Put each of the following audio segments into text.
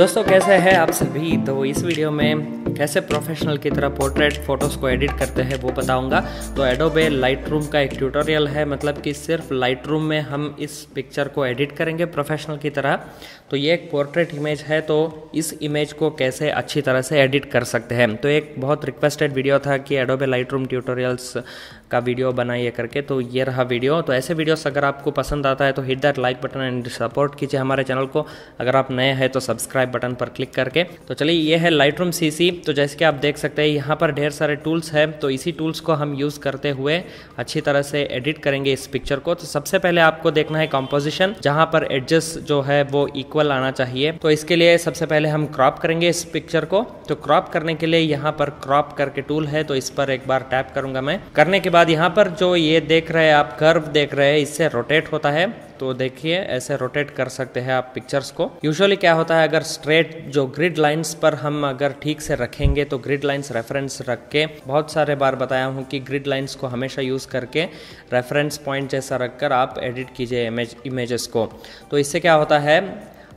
दोस्तों कैसे हैं आप सभी? तो इस वीडियो में कैसे प्रोफेशनल की तरह पोर्ट्रेट फ़ोटोज़ को एडिट करते हैं, वो बताऊँगा। तो एडोबे लाइट का एक ट्यूटोरियल है मतलब कि सिर्फ़ लाइट में हम इस पिक्चर को एडिट करेंगे प्रोफेशनल की तरह। तो ये एक पोर्ट्रेट इमेज है तो इस इमेज को कैसे अच्छी तरह से एडिट कर सकते हैं? तो एक बहुत रिक्वेस्टेड वीडियो था कि एडोबे लाइट रूम ट्यूटोरियल्स का वीडियो बनाइए करके तो ये रहा वीडियो तो ऐसे वीडियोस अगर आपको पसंद आता है तो hit that like button and support कीजिए हमारे चैनल को। अगर आप नए हैं तो सब्सक्राइब बटन पर क्लिक करके। तो चलिए, ये है लाइट रूम सी तो जैसे कि आप देख सकते हैं, यहाँ पर ढेर सारे टूल्स हैं तो इसी टूल्स को हम यूज़ करते हुए अच्छी तरह से एडिट करेंगे इस पिक्चर को। तो सबसे पहले आपको देखना है कॉम्पोजिशन जहाँ पर एडजस्ट जो है वो इक्वल आना चाहिए। तो इसके लिए सबसे पहले हम क्रॉप करेंगे इस पिक्चर को। तो क्रॉप करने के लिए यहाँ पर क्रॉप करके टूल है तो इस पर एक बार टैप करूँगा मैं। करने के बाद यहाँ पर जो ये देख रहे हैं आप कर्व देख रहे हैं, इससे रोटेट होता है। तो देखिए, ऐसे रोटेट कर सकते हैं आप पिक्चर्स को। यूजुअली क्या होता है, अगर स्ट्रेट जो ग्रिड लाइंस पर हम अगर ठीक से रखेंगे तो ग्रिड लाइंस रेफरेंस रख के, बहुत सारे बार बताया हूँ कि ग्रिड लाइंस को हमेशा यूज़ करके रेफरेंस पॉइंट जैसा रखकर आप एडिट कीजिए इमेज इमेजेस को। तो इससे क्या होता है,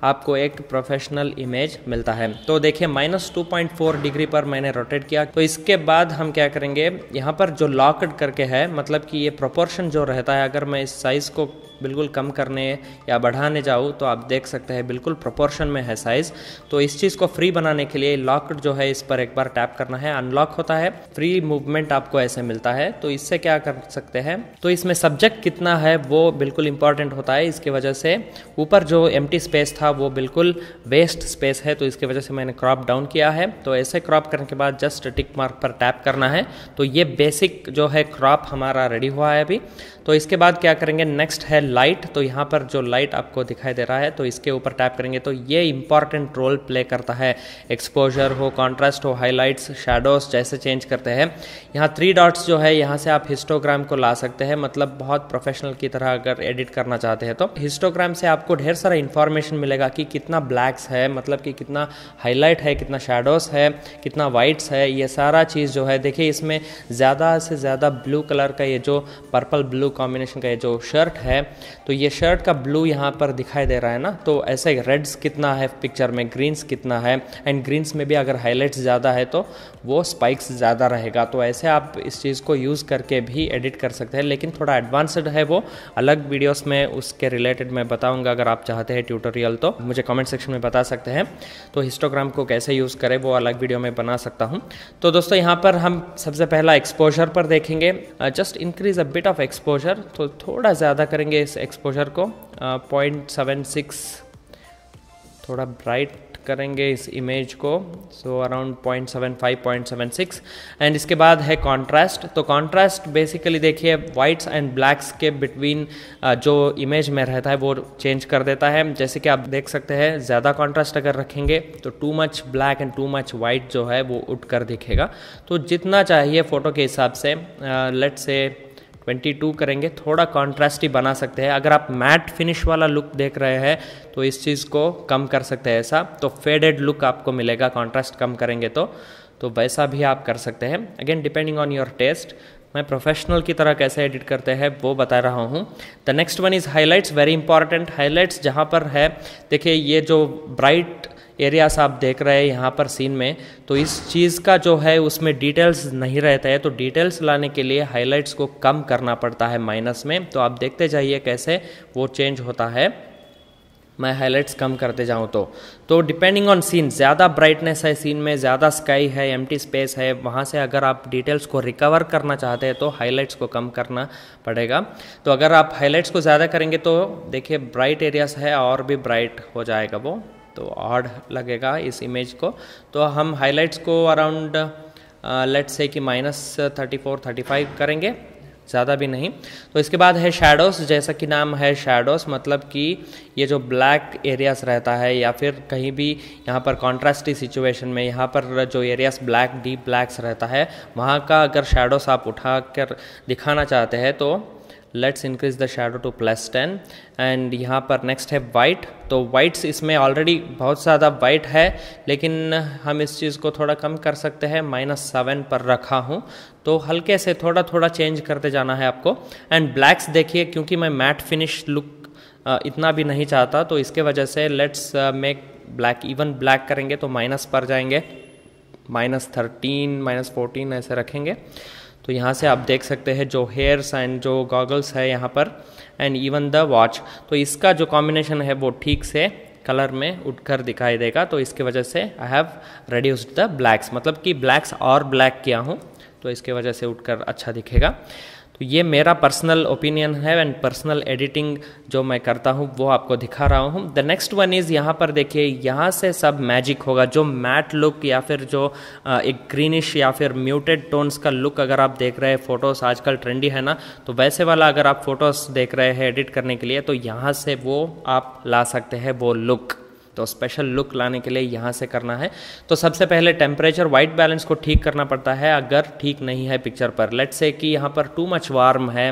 आपको एक प्रोफेशनल इमेज मिलता है। तो देखिए minus two point four degree पर मैंने रोटेट किया। तो इसके बाद हम क्या करेंगे, यहाँ पर जो लॉकड करके है मतलब कि ये प्रोपोर्शन जो रहता है, अगर मैं इस साइज़ को बिल्कुल कम करने या बढ़ाने जाऊँ तो आप देख सकते हैं बिल्कुल प्रोपोर्शन में है साइज़ तो इस चीज़ को फ्री बनाने के लिए लॉकड जो है, इस पर एक बार टैप करना है अनलॉक होता है। फ्री मूवमेंट आपको ऐसे मिलता है। तो इससे क्या कर सकते हैं? तो इसमें सब्जेक्ट कितना है, वो बिल्कुल इंपॉर्टेंट होता है। इसकी वजह से ऊपर जो एम स्पेस था, वो बिल्कुल वेस्ट स्पेस है। तो इसकी वजह से मैंने क्रॉप डाउन किया है। तो ऐसे क्रॉप करने के बाद जस्ट टिक मार्क पर टैप करना है। तो ये बेसिक जो है क्रॉप हमारा रेडी हुआ है अभी। तो इसके बाद क्या करेंगे? नेक्स्ट है लाइट तो यहाँ पर जो लाइट आपको दिखाई दे रहा है तो इसके ऊपर टैप करेंगे। तो ये इंपॉर्टेंट रोल प्ले करता है। एक्सपोजर हो कॉन्ट्रास्ट हो हाईलाइट्स शेडोज जैसे चेंज करते हैं। यहाँ थ्री डॉट्स जो है, यहाँ से आप हिस्टोग्राम को ला सकते हैं। मतलब बहुत प्रोफेशनल की तरह अगर एडिट करना चाहते हैं तो हिस्टोग्राम से आपको ढेर सारा इन्फॉर्मेशन मिलेगा कि कितना ब्लैक्स है मतलब कि कितना हाईलाइट है, कितना शेडोज है, कितना वाइट्स है। ये सारा चीज़ जो है, देखिए, इसमें ज़्यादा से ज़्यादा ब्लू कलर का ये जो पर्पल ब्लू कॉम्बिनेशन का ये जो शर्ट है तो ये शर्ट का ब्लू यहाँ पर दिखाई दे रहा है ना तो ऐसे रेड्स कितना है पिक्चर में ग्रीन्स कितना है एंड ग्रीन्स में भी अगर हाईलाइट्स ज़्यादा है तो वो स्पाइक्स ज़्यादा रहेगा। तो ऐसे आप इस चीज़ को यूज़ करके भी एडिट कर सकते हैं, लेकिन थोड़ा एडवांस्ड है वो। अलग वीडियोस में उसके रिलेटेड मैं बताऊँगा, अगर आप चाहते हैं ट्यूटोरियल तो। मुझे कमेंट सेक्शन में बता सकते हैं। तो हिस्टोग्राम को कैसे यूज़ करें, वो अलग वीडियो में बना सकता हूँ। तो दोस्तों, यहाँ पर हम सबसे पहला एक्सपोजर पर देखेंगे। Just increase a bit of exposure तो थोड़ा ज़्यादा करेंगे इस एक्सपोजर को। पॉइंट सेवन सिक्स थोड़ा ब्राइट करेंगे इस इमेज को so around point seven five point seven six and इसके बाद है कॉन्ट्रास्ट तो कॉन्ट्रास्ट बेसिकली देखिए वाइट्स एंड ब्लैक्स के बिटवीन जो इमेज में रहता है वो चेंज कर देता है। जैसे कि आप देख सकते हैं, ज़्यादा कॉन्ट्रास्ट अगर रखेंगे तो too much black and too much white जो है वो उठ कर दिखेगा। तो जितना चाहिए फ़ोटो के हिसाब से लेट से 22 करेंगे, थोड़ा कॉन्ट्रास्ट ही बना सकते हैं। अगर आप मैट फिनिश वाला लुक देख रहे हैं तो इस चीज़ को कम कर सकते हैं ऐसा। तो फेडेड लुक आपको मिलेगा कॉन्ट्रास्ट कम करेंगे तो। तो वैसा भी आप कर सकते हैं। Again depending on your taste मैं प्रोफेशनल की तरह कैसे एडिट करते हैं, वो बता रहा हूँ। The next one is highlights very important highlights जहाँ पर है। देखिए, ये जो ब्राइट एरियास आप देख रहे हैं यहाँ पर सीन में तो इस चीज़ का जो है उसमें डिटेल्स नहीं रहता है तो डिटेल्स लाने के लिए हाइलाइट्स को कम करना पड़ता है माइनस में। तो आप देखते जाइए कैसे वो चेंज होता है। मैं हाइलाइट्स कम करते जाऊँ तो। तो डिपेंडिंग ऑन सीन ज़्यादा ब्राइटनेस है सीन में, ज़्यादा स्काई है एम स्पेस है, वहाँ से अगर आप डिटेल्स को रिकवर करना चाहते हैं तो हाइलाइट्स को कम करना पड़ेगा। तो अगर आप हाइलाइट्स को ज़्यादा करेंगे तो देखिए ब्राइट एरियाज़ है और भी ब्राइट हो जाएगा वो। तो ऑड लगेगा इस इमेज को। तो हम हाइलाइट्स को अराउंड लेट से कि minus thirty four thirty five करेंगे, ज़्यादा भी नहीं। तो इसके बाद है शेडोस जैसा कि नाम है शेडोस मतलब कि ये जो ब्लैक एरियाज़ रहता है, या फिर कहीं भी यहाँ पर कॉन्ट्रास्टी सिचुएशन में, यहाँ पर जो एरियास ब्लैक डीप ब्लैक्स रहता है, वहाँ का अगर शेडोस आप उठा कर दिखाना चाहते हैं तो let's increase the shadow to plus ten and यहाँ पर नेक्स्ट है वाइट तो वाइट्स इसमें ऑलरेडी बहुत ज़्यादा वाइट है, लेकिन हम इस चीज़ को थोड़ा कम कर सकते हैं माइनस सेवन पर रखा हूँ। तो हल्के से थोड़ा थोड़ा चेंज करते जाना है आपको। एंड ब्लैक्स देखिए, क्योंकि मैं मैट फिनिश लुक इतना भी नहीं चाहता तो इसके वजह से let's make black even black करेंगे तो माइनस पर जाएँगे। माइनस थर्टीन माइनस फोर्टीन ऐसे रखेंगे। तो यहाँ से आप देख सकते हैं जो हेयर्स एंड जो गॉगल्स है यहाँ पर एंड इवन द वॉच तो इसका जो कॉम्बिनेशन है वो ठीक से कलर में उठकर दिखाई देगा। तो इसके वजह से I have reduced the blacks मतलब कि ब्लैक्स और ब्लैक किया हूँ तो इसके वजह से उठकर अच्छा दिखेगा। तो ये मेरा पर्सनल ओपिनियन है एंड पर्सनल एडिटिंग जो मैं करता हूँ, वो आपको दिखा रहा हूँ। द नेक्स्ट वन इज़ यहाँ पर देखिए, यहाँ से सब मैजिक होगा। जो मैट लुक या फिर जो एक ग्रीनिश या फिर म्यूटेड टोन्स का लुक अगर आप देख रहे हैं फ़ोटोज़ आजकल ट्रेंडी है ना तो वैसे वाला अगर आप फ़ोटोज़ देख रहे हैं एडिट करने के लिए तो यहाँ से वो आप ला सकते हैं वो लुक तो स्पेशल लुक लाने के लिए यहाँ से करना है। तो सबसे पहले टेम्परेचर वाइट बैलेंस को ठीक करना पड़ता है, अगर ठीक नहीं है पिक्चर पर। लेट से कि यहाँ पर टू मच वार्म है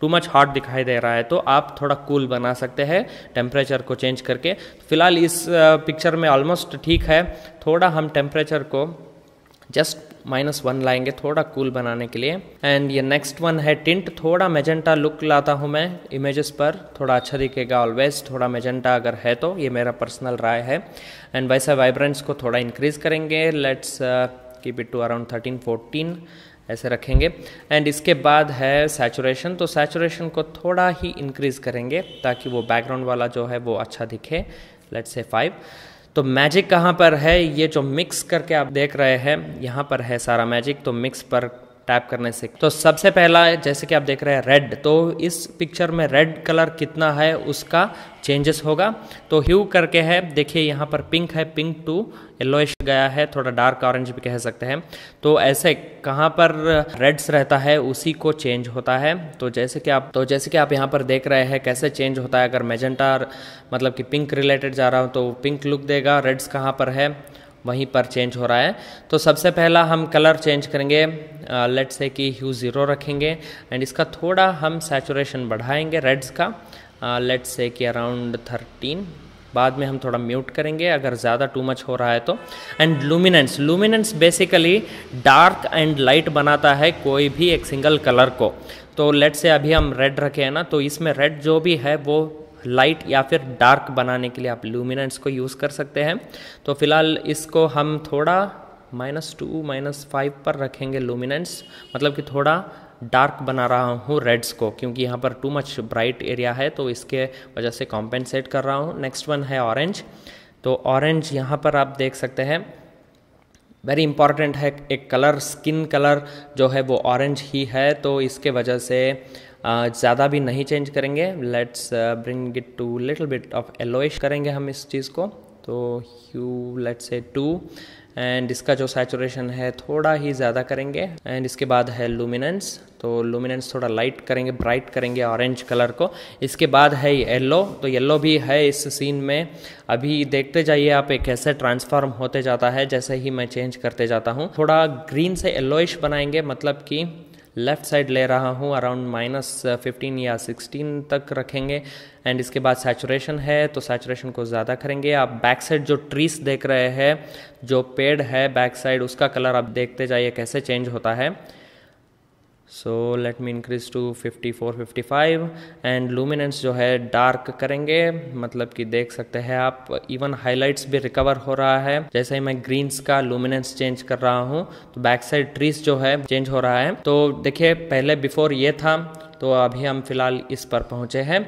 टू मच हॉट दिखाई दे रहा है तो आप थोड़ा कूल cool बना सकते हैं टेम्परेचर को चेंज करके। फ़िलहाल इस पिक्चर में ऑलमोस्ट ठीक है। थोड़ा हम टेम्परेचर को जस्ट माइनस वन लाएँगे थोड़ा कूल cool बनाने के लिए। एंड ये नेक्स्ट वन है टिंट। थोड़ा मेजेंटा लुक लाता हूँ मैं इमेजेस पर। थोड़ा अच्छा दिखेगा ऑलवेज थोड़ा मेजेंटा अगर है तो ये मेरा पर्सनल राय है। एंड वैसे वाइब्रेंस को थोड़ा इंक्रीज करेंगे। Let's keep it to around thirteen fourteen ऐसे रखेंगे। एंड इसके बाद है सैचुरेशन तो सैचुरेशन को थोड़ा ही इंक्रीज करेंगे ताकि वो बैकग्राउंड वाला जो है वो अच्छा दिखे। लेट्स से फाइव तो मैजिक कहाँ पर है? ये जो मिक्स करके आप देख रहे हैं, यहाँ पर है सारा मैजिक तो मिक्स पर टैप करने से। तो सबसे पहला, जैसे कि आप देख रहे हैं रेड तो इस पिक्चर में रेड कलर कितना है, उसका चेंजेस होगा। तो ह्यू करके है, देखिए यहाँ पर पिंक है पिंक टू येलोइश गया है, थोड़ा डार्क ऑरेंज भी कह सकते हैं। तो ऐसे कहाँ पर रेड्स रहता है, उसी को चेंज होता है। तो जैसे कि आप तो जैसे कि आप यहाँ पर देख रहे हैं, कैसे चेंज होता है, अगर मेजेंटा मतलब कि पिंक रिलेटेड जा रहा हूँ तो पिंक लुक देगा रेड्स कहाँ पर है? वहीं पर चेंज हो रहा है। तो सबसे पहला हम कलर चेंज करेंगे। लेट से कि ह्यू ज़ीरो रखेंगे एंड इसका थोड़ा हम सैचुरेशन बढ़ाएँगे रेड्स का। लेट से कि अराउंड थर्टीन बाद में हम थोड़ा म्यूट करेंगे अगर ज़्यादा टू मच हो रहा है तो। And luminance luminance basically dark and light बनाता है कोई भी एक सिंगल कलर को। तो लेट से अभी हम रेड रखे हैं ना तो इसमें रेड जो भी है वो लाइट या फिर डार्क बनाने के लिए आप लूमिनेंस को यूज़ कर सकते हैं। तो फ़िलहाल इसको हम थोड़ा माइनस टू माइनस फाइव पर रखेंगे लूमिनेंस मतलब कि थोड़ा डार्क बना रहा हूँ रेड्स को, क्योंकि यहाँ पर टू मच ब्राइट एरिया है तो इसके वजह से कॉम्पेंसेट कर रहा हूँ। नेक्स्ट वन है ऑरेंज तो ऑरेंज यहाँ पर आप देख सकते हैं। वेरी इंपॉर्टेंट है एक कलर स्किन कलर जो है वो ऑरेंज ही है तो इसके वजह से ज़्यादा भी नहीं चेंज करेंगे. Let's bring it to little bit of yellowish करेंगे हम इस चीज़ को. तो you let's say two and इसका जो सैचुरेशन है थोड़ा ही ज़्यादा करेंगे. एंड इसके बाद है लुमिनेंस तो लुमिनेंस थोड़ा लाइट करेंगे ब्राइट करेंगे ऑरेंज कलर को. इसके बाद है येलो तो येलो भी है इस सीन में. अभी देखते जाइए आप एक कैसे ट्रांसफॉर्म होते जाता है. जैसे ही मैं चेंज करते जाता हूँ. थोड़ा ग्रीन से येलोइश बनाएँगे मतलब कि लेफ़्ट साइड ले रहा हूँ अराउंड माइनस फिफ्टीन या सिक्सटीन तक रखेंगे। एंड इसके बाद सैचुरेशन है तो सैचुरेशन को ज़्यादा करेंगे। आप बैक साइड जो ट्रीस देख रहे हैं, जो पेड़ है बैक साइड उसका कलर आप देखते जाइए, कैसे चेंज होता है। So let me increase to 54 55 and luminance जो है डार्क करेंगे। मतलब कि देख सकते हैं आप इवन हाइलाइट्स भी रिकवर हो रहा है। जैसे ही मैं ग्रीन्स का लूमिनेंस चेंज कर रहा हूँ तो बैक साइड ट्रीज जो है चेंज हो रहा है। तो देखिए, पहले बिफोर ये था तो अभी हम फ़िलहाल इस पर पहुँचे हैं।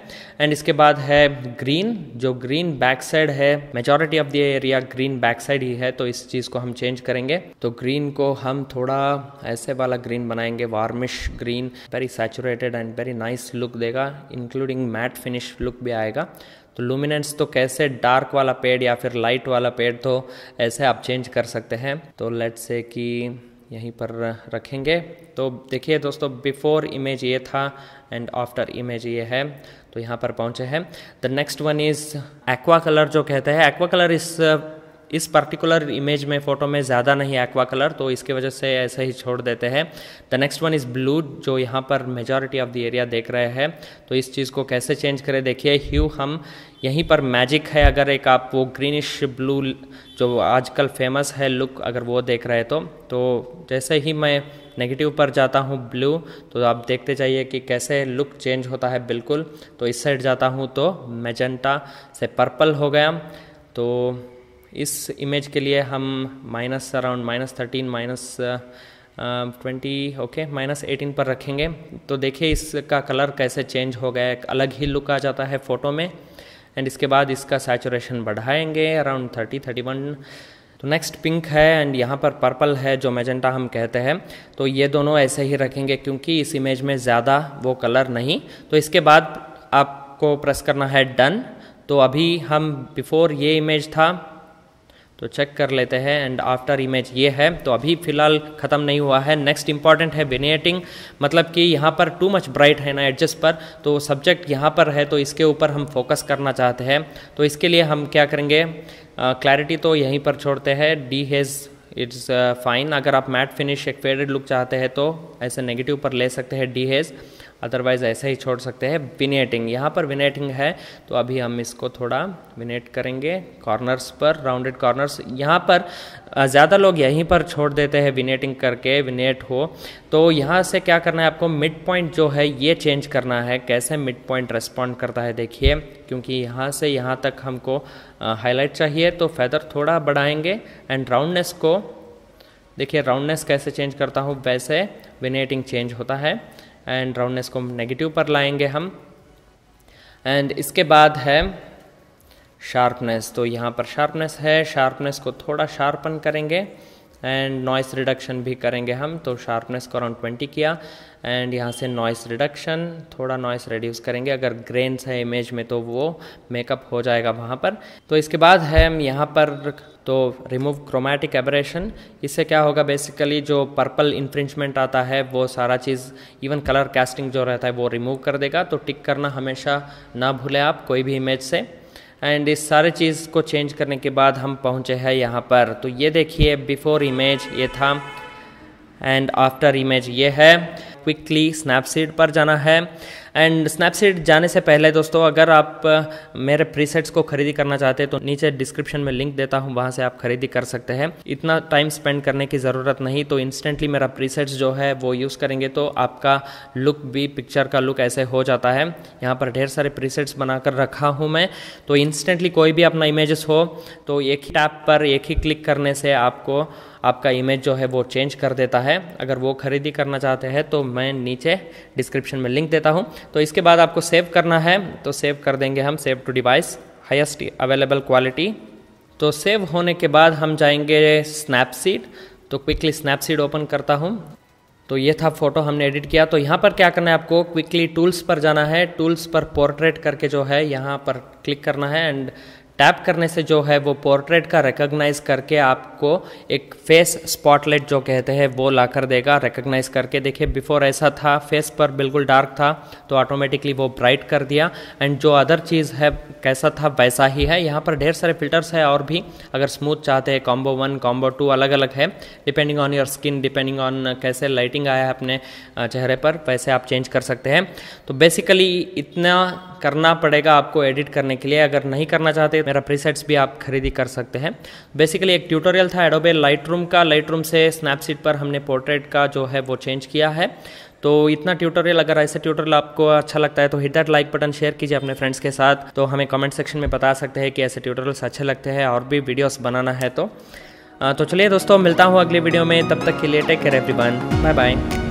एंड इसके बाद है ग्रीन जो ग्रीन बैक साइड है majority of the area green back side ही है तो इस चीज़ को हम चेंज करेंगे। तो ग्रीन को हम थोड़ा ऐसे वाला ग्रीन बनाएँगे warmish green very saturated and very nice look देगा इंक्लूडिंग मैट फिनिश लुक भी आएगा। तो लुमिनेंस तो कैसे डार्क वाला पेड़ या फिर लाइट वाला पेड़ तो ऐसे आप चेंज कर सकते हैं। तो लेट से कि यहीं पर रखेंगे। तो देखिए दोस्तों बिफोर इमेज ये था एंड आफ्टर इमेज ये है तो यहाँ पर पहुँचे हैं। The next one is aqua colour जो कहते हैं एक्वा कलर इस इस पर्टिकुलर इमेज में फ़ोटो में ज़्यादा नहीं एक्वा कलर तो इसके वजह से ऐसे ही छोड़ देते हैं। The next one is blue जो यहाँ पर मेजॉरिटी ऑफ़ द एरिया देख रहे हैं। तो इस चीज़ को कैसे चेंज करें? देखिए ह्यू हम यहीं पर मैजिक है। अगर एक आप वो ग्रीनिश ब्लू जो आजकल फ़ेमस है लुक अगर वो देख रहे तो तो जैसे ही मैं नेगेटिव पर जाता हूँ ब्लू तो आप देखते जाइए कि कैसे लुक चेंज होता है बिल्कुल। तो इस साइड जाता हूँ तो मेजेंटा से पर्पल हो गया। तो इस इमेज के लिए हम minus around minus thirteen minus twenty okay minus eighteen पर रखेंगे। तो देखिए इसका कलर कैसे चेंज हो गया। एक अलग ही लुक आ जाता है फ़ोटो में। एंड इसके बाद इसका सैचुरेशन बढ़ाएँगे अराउंड थर्टी थर्टी वन तो नेक्स्ट पिंक है एंड यहाँ पर पर्पल है, जो मेजेंटा हम कहते हैं। तो ये दोनों ऐसे ही रखेंगे क्योंकि इस इमेज में ज़्यादा वो कलर नहीं। तो इसके बाद आपको प्रेस करना है डन तो अभी हम बिफोर ये इमेज था तो चेक कर लेते हैं एंड आफ्टर इमेज ये है तो अभी फ़िलहाल ख़त्म नहीं हुआ है। नेक्स्ट इंपॉर्टेंट है विनेटिंग मतलब कि यहाँ पर टू मच ब्राइट है ना एडजस्ट पर तो सब्जेक्ट यहाँ पर है तो इसके ऊपर हम फोकस करना चाहते हैं। तो इसके लिए हम क्या करेंगे? क्लैरिटी uh, तो यहीं पर छोड़ते हैं। डी हेज़ इट्स फाइन अगर आप मैट फिनिश एक फेडेड लुक चाहते हैं तो ऐसे नेगेटिव पर ले सकते हैं। डी हेज़ अदरवाइज़ ऐसे ही छोड़ सकते हैं। विनेटिंग यहाँ पर विनेटिंग है तो अभी हम इसको थोड़ा विनेट करेंगे। कॉर्नर्स पर राउंडेड कॉर्नर्स यहाँ पर ज़्यादा लोग यहीं पर छोड़ देते हैं विनेटिंग करके विनेट हो। तो यहाँ से क्या करना है आपको? मिड पॉइंट जो है, ये चेंज करना है। कैसे मिड पॉइंट रेस्पॉन्ड करता है, देखिए। क्योंकि यहाँ से यहाँ तक हमको हाईलाइट चाहिए तो फैदर थोड़ा बढ़ाएँगे। एंड राउंडनेस को, देखिए राउंडनेस कैसे चेंज करता हूँ? वैसे विनेटिंग चेंज होता है। एंड राउंडनेस को नेगेटिव पर लाएँगे हम। एंड इसके बाद है शार्पनेस तो यहाँ पर शार्पनेस है शार्पनेस को थोड़ा शार्पन करेंगे। एंड नॉइस रिडक्शन भी करेंगे हम तो शार्पनेस को अराउंड ट्वेंटी किया। एंड यहाँ से नॉइस रिडक्शन थोड़ा नॉइस रिड्यूस करेंगे। अगर ग्रेन्स है इमेज में तो वो मेकअप हो जाएगा वहाँ पर। तो इसके बाद है हम यहाँ पर तो रिमूव क्रोमेटिक एबरेशन इससे क्या होगा बेसिकली जो पर्पल इन्फ्रिंचमेंट आता है, वो सारा चीज़ इवन कलर कास्टिंग जो रहता है, वो रिमूव कर देगा। तो टिक करना हमेशा ना भूलें आप, कोई भी इमेज से। एंड इस सारे चीज़ को चेंज करने के बाद हम पहुँचे हैं यहाँ पर। तो ये देखिए बिफोर इमेज ये था। एंड आफ्टर इमेज ये है। क्विकली स्नैपसीड पर जाना है। एंड स्नैपसीड जाने से पहले दोस्तों, अगर आप मेरे प्रीसेट्स को खरीदी करना चाहते हैं तो नीचे डिस्क्रिप्शन में लिंक देता हूँ, वहाँ से आप खरीदी कर सकते हैं। इतना टाइम स्पेंड करने की ज़रूरत नहीं तो इंस्टेंटली मेरा प्रीसेट्स जो है, वो यूज़ करेंगे तो आपका लुक भी पिक्चर का लुक ऐसे हो जाता है। यहाँ पर ढेर सारे प्रीसेट्स बनाकर रखा हूँ मैं। तो इंस्टेंटली कोई भी अपना इमेजेस हो तो एक ही टैप पर एक ही क्लिक करने से आपको आपका इमेज जो है वो चेंज कर देता है। अगर वो खरीदी करना चाहते हैं तो मैं नीचे डिस्क्रिप्शन में लिंक देता हूँ। तो इसके बाद आपको सेव करना है। तो सेव कर देंगे हम save to device highest available quality तो सेव होने के बाद हम जाएँगे स्नैपसीड तो क्विकली स्नैपसीड ओपन करता हूँ। तो ये था फ़ोटो हमने एडिट किया। तो यहाँ पर क्या करना है आपको? क्विकली टूल्स पर जाना है। टूल्स पर पोर्ट्रेट करके जो है, यहाँ पर क्लिक करना है। एंड टैप करने से जो है वो पोर्ट्रेट का रिकॉग्नाइज करके आपको एक फेस स्पॉटलाइट जो कहते हैं वो ला कर देगा। रिकॉग्नाइज करके देखिए बिफोर ऐसा था फेस पर बिल्कुल डार्क था तो ऑटोमेटिकली वो ब्राइट कर दिया। एंड जो अदर चीज़ है, कैसा था, वैसा ही है। यहाँ पर ढेर सारे फिल्टर्स है और भी, अगर स्मूथ चाहते हैं कॉम्बो वन कॉम्बो टू अलग अलग है। Depending on your skin depending on कैसे लाइटिंग आया है अपने चेहरे पर, वैसे आप चेंज कर सकते हैं। तो बेसिकली इतना करना पड़ेगा आपको एडिट करने के लिए। अगर नहीं करना चाहते मेरा प्रीसेट्स भी आप खरीदी कर सकते हैं। बेसिकली एक ट्यूटोरियल था एडोबे लाइट का। लाइट से स्नैपसीट पर हमने पोर्ट्रेट का जो है वो चेंज किया है। तो इतना ट्यूटोरियल अगर ऐसे ट्यूटोरियल आपको अच्छा लगता है तो hit that like button share कीजिए अपने फ्रेंड्स के साथ। तो हमें कमेंट सेक्शन में बता सकते हैं कि ऐसे ट्यूटोरियल्स अच्छे लगते हैं और भी वीडियोस बनाना है तो। तो चलिए दोस्तों, मिलता हूँ अगले वीडियो में। तब तक के लिए take care everyone bye bye